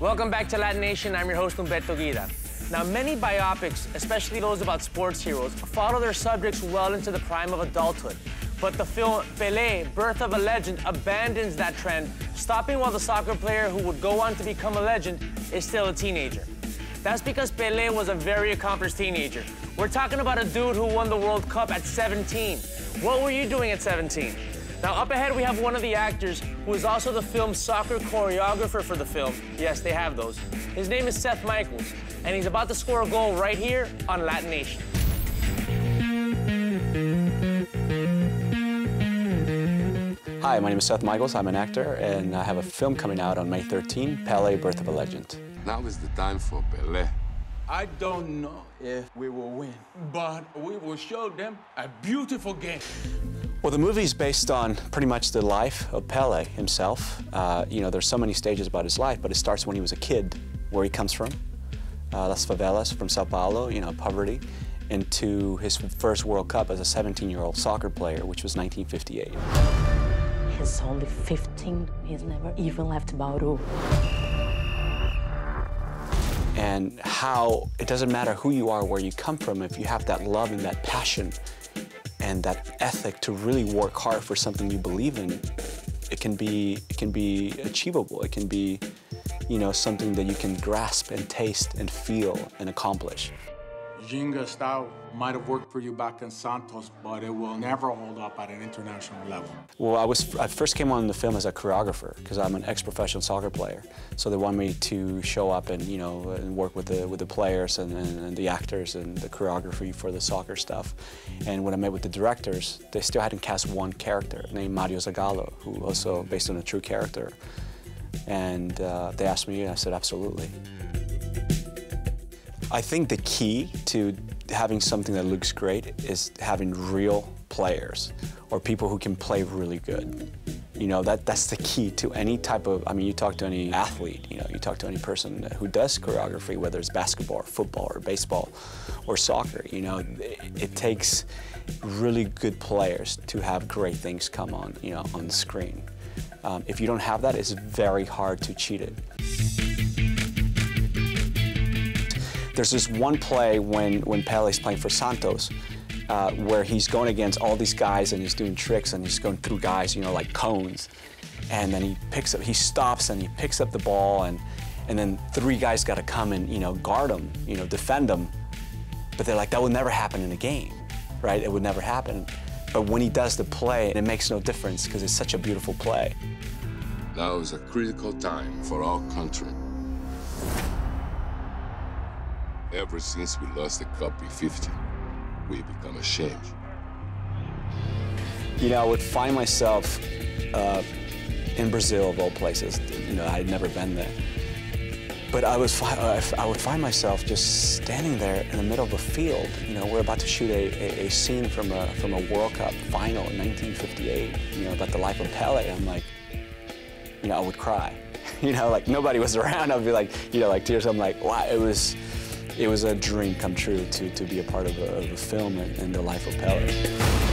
Welcome back to LatiNation. I'm your host, Humberto Guida. Now, many biopics, especially those about sports heroes, follow their subjects well into the prime of adulthood. But the film Pelé, Birth of a Legend, abandons that trend, stopping while the soccer player who would go on to become a legend is still a teenager. That's because Pelé was a very accomplished teenager. We're talking about a dude who won the World Cup at 17. What were you doing at 17? Now, up ahead, we have one of the actors who is also the film's soccer choreographer for the film. Yes, they have those. His name is Seth Michaels, and he's about to score a goal right here on LatiNation. Hi, my name is Seth Michaels. I'm an actor, and I have a film coming out on May 13, Pelé, Birth of a Legend. Now is the time for Pelé. I don't know if we will win, but we will show them a beautiful game. Well, the movie is based on pretty much the life of Pele himself. Uh, you know, there's so many stages about his life, but it starts when he was a kid, where he comes from, uh, Las Favelas from Sao Paulo, you know, poverty, into his first World Cup as a 17-year-old soccer player, which was 1958. He's only 15. He's never even left Bauru. And how it doesn't matter who you are, where you come from, if you have that love and that passion and that ethic to really work hard for something you believe in, it can be it can be achievable. It can be, you know, something that you can grasp and taste and feel and accomplish. Ginga style might have worked for you back in Santos, but it will never hold up at an international level. Well, I was I first came on the film as a choreographer because I'm an ex-professional soccer player. So they wanted me to show up and you know and work with the with the players and, and, and the actors and the choreography for the soccer stuff. And when I met with the directors, they still hadn't cast one character named Mario Zagallo, who also based on a true character. And uh, they asked me, and I said absolutely. I think the key to having something that looks great is having real players or people who can play really good. You know, that, that's the key to any type of, I mean, you talk to any athlete, you know, you talk to any person who does choreography, whether it's basketball or football or baseball or soccer, you know, it, it takes really good players to have great things come on, you know, on the screen. Um, if you don't have that, it's very hard to cheat it. There's this one play when, when Pele's playing for Santos uh, where he's going against all these guys and he's doing tricks and he's going through guys, you know, like cones. And then he picks up, he stops and he picks up the ball and, and then three guys got to come and, you know, guard him, you know, defend him. But they're like, that would never happen in a game, right? It would never happen. But when he does the play, it makes no difference because it's such a beautiful play. Now is a critical time for our country. Ever since we lost the Cup in 50, we've become ashamed. You know, I would find myself uh, in Brazil, of all places. You know, I'd never been there. But I, was, I would find myself just standing there in the middle of a field. You know, we're about to shoot a, a, a scene from a, from a World Cup final in 1958, you know, about the life of Pele. I'm like, you know, I would cry. you know, like nobody was around. I'd be like, you know, like tears. I'm like, wow, it was, it was a dream come true to, to be a part of a, of a film and, and the life of Pele.